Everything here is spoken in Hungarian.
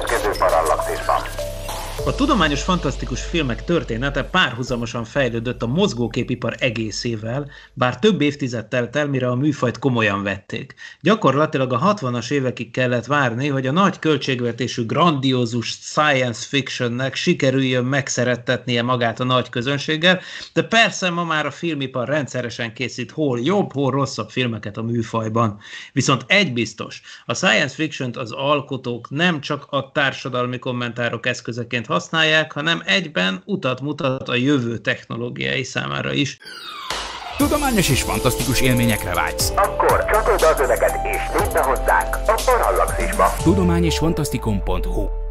let's get this part. A tudományos fantasztikus filmek története párhuzamosan fejlődött a mozgóképipar egészével, bár több évtized telt el, mire a műfajt komolyan vették. Gyakorlatilag a 60-as évekig kellett várni, hogy a nagy költségvetésű grandiózus science fictionnek sikerüljön megszerettetnie magát a nagy közönséggel, de persze ma már a filmipar rendszeresen készít hol jobb, hol rosszabb filmeket a műfajban. Viszont egy biztos, a science fiction az alkotók nem csak a társadalmi kommentárok eszközeként használják, hanem egyben utat mutat a jövő technológiái számára is. Tudományos és fantasztikus élményekre vágysz. Akkor csatold az öveket és be hozzánk a Parallaxisba. Tudomány és fantasztikum.hu